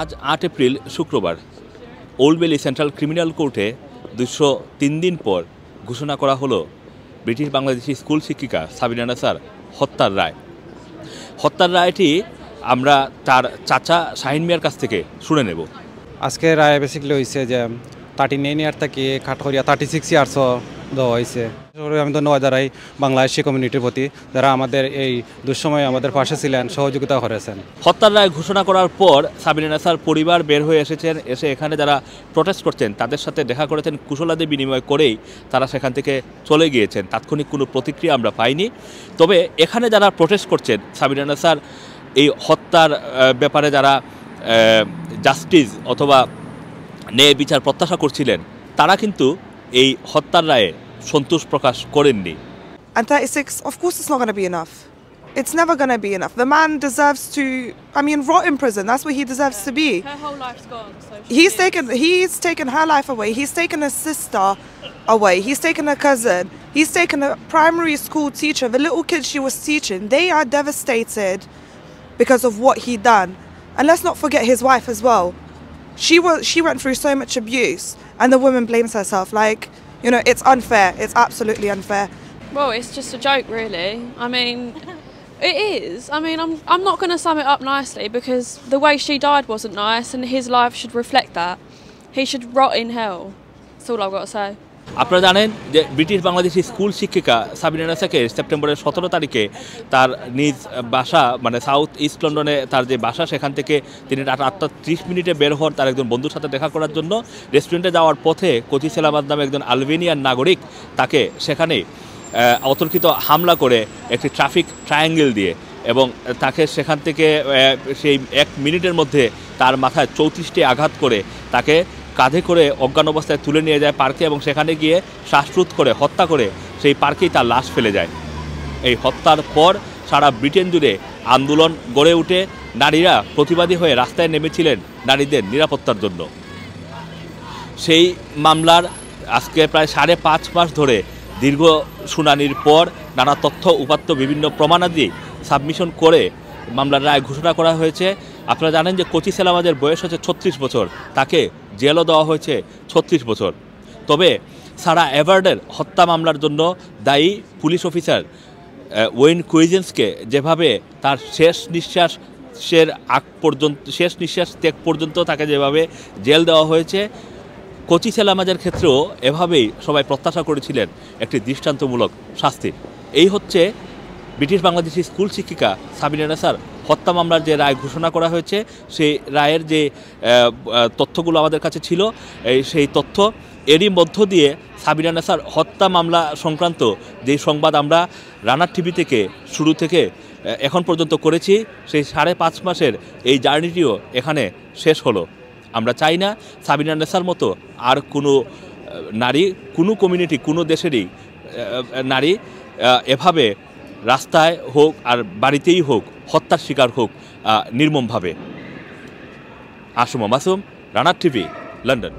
আজ আট এপ্রিল, শুক্রবার। ওল্ড বেলি সেন্ট্রাল ক্রিমিনাল কোর্টে দুশো তিন দিন পর ঘোষণা করা হলো, ব্রিটিশ বাংলাদেশি স্কুল শিক্ষিকা সাবিনা নাসার হত্যার রায়। হত্যার রায়টি আমরা তার চাচা শাহিন মিয়ার কাছ থেকে শুনে নেব। আজকে রায় বেসিকলি হয়েছে যে থার্টি নাইন ইয়ার থেকে কাঠখরিয়া থার্টি সিক্স ইয়ার্সও দেওয়া হয়েছে। আমি ধন্যবাদ জানাই বাংলাদেশি কমিউনিটির প্রতি যারা আমাদের এই দুঃসময়ে আমাদের পাশে ছিলেন, সহযোগিতা করেছেন। হত্যার রায় ঘোষণা করার পর সাবিনা নাসার পরিবার বের হয়ে এসেছেন, এসে এখানে যারা প্রটেস্ট করছেন, তাদের সাথে দেখা করেছেন, কুশলাদি বিনিময় করেই তারা সেখান থেকে চলে গিয়েছেন। তাৎক্ষণিক কোনো প্রতিক্রিয়া আমরা পাইনি। তবে এখানে যারা প্রটেস্ট করছেন, সাবিনা নাসার এই হত্যার ব্যাপারে যারা জাস্টিস অথবা ন্যায় বিচার প্রত্যাশা করছিলেন, তারা কিন্তু এই হত্যার রায়ে সন্তোষ প্রকাশ করেননি And 36, of course, it's not going to be enough. It's never going to be enough. The man deserves to, I mean, rot in prison. That's where he deserves to be. Her whole life's gone. So she He's is- taken, he's taken her life away. He's taken her sister away. He's taken her cousin. He's taken a primary school teacher. The little kids she was teaching, they are devastated because of what he done. And let's not forget his wife as well. She was, she went through so much abuse, and the woman blames herself. Like, you know, it's unfair. It's absolutely unfair. Well, it's just a joke, really. I mean, it is. I mean, I'm I'm not going to sum it up nicely because the way she died wasn't nice, and his life should reflect that. He should rot in hell. That's all I've got to say. আপনারা জানেন যে British Bangladeshi school শিক্ষিকা সাবিনা নাসাকে সেপ্টেম্বরের সতেরো তারিখে তার নিজ বাসা মানে সাউথ ইস্ট লন্ডনে তার যে বাসা, সেখান থেকে তিনি রাত আটটা ত্রিশ মিনিটে বের হন তার একজন বন্ধুর সাথে দেখা করার জন্য। রেস্টুরেন্টে যাওয়ার পথে কচি সেলাবাদ নামে একজন আলবেনিয়ান নাগরিক তাকে সেখানে অতর্কিত হামলা করে একটি ট্রাফিক ট্রায়াঙ্গেল দিয়ে এবং তাকে সেখান থেকে সেই এক মিনিটের মধ্যে তার মাথায় চৌত্রিশটি আঘাত করে তাকে কাঁধে করে অজ্ঞান অবস্থায় তুলে নিয়ে যায় পার্কে এবং সেখানে গিয়ে শ্বাসরোধ করে, হত্যা করে সেই পার্কেই তার লাশ ফেলে যায়। এই হত্যার পর সারা ব্রিটেন জুড়ে আন্দোলন গড়ে উঠে নারীরা প্রতিবাদী হয়ে রাস্তায় নেমেছিলেন নারীদের নিরাপত্তার জন্য। সেই মামলার আজকে প্রায় সাড়ে পাঁচ মাস ধরে দীর্ঘ শুনানির পর নানা তথ্য, উপাত্ত, বিভিন্ন প্রমাণাদি সাবমিশন করে মামলার রায় ঘোষণা করা হয়েছে। আপনারা জানেন যে কচি সেলামাজের বয়স হচ্ছে ছত্রিশ বছর। তাকে জেলও দেওয়া হয়েছে ছত্রিশ বছর। তবে সারা এভার্ডের হত্যা মামলার জন্য দায়ী পুলিশ অফিসার ওয়েন কুইজেন্সকে যেভাবে তার শেষ নিঃশ্বাসের আগ পর্যন্ত, শেষ নিঃশ্বাস ত্যাগ পর্যন্ত তাকে যেভাবে জেল দেওয়া হয়েছে কচি সেলামাজের ক্ষেত্রেও এভাবেই সবাই প্রত্যাশা করেছিলেন একটি দৃষ্টান্তমূলক শাস্তি। এই হচ্ছে ব্রিটিশ বাংলাদেশি স্কুল শিক্ষিকা সাবিনা নাসার হত্যা মামলার যে রায় ঘোষণা করা হয়েছে, সেই রায়ের যে তথ্যগুলো আমাদের কাছে ছিল সেই তথ্য এরই মধ্য দিয়ে সাবিনা নাসার হত্যা মামলা সংক্রান্ত যে সংবাদ আমরা রানার টিভি থেকে শুরু থেকে এখন পর্যন্ত করেছি, সেই সাড়ে পাঁচ মাসের এই জার্নিটিও এখানে শেষ হলো। আমরা চাই না সাবিনা নেসার মতো আর কোনো নারী, কোনো কমিউনিটি, কোনো দেশেরই নারী এভাবে রাস্তায় হোক আর বাড়িতেই হোক হত্যার শিকার হোক নির্মমভাবে। আসুমা মাসুম রানার টিভি লন্ডন।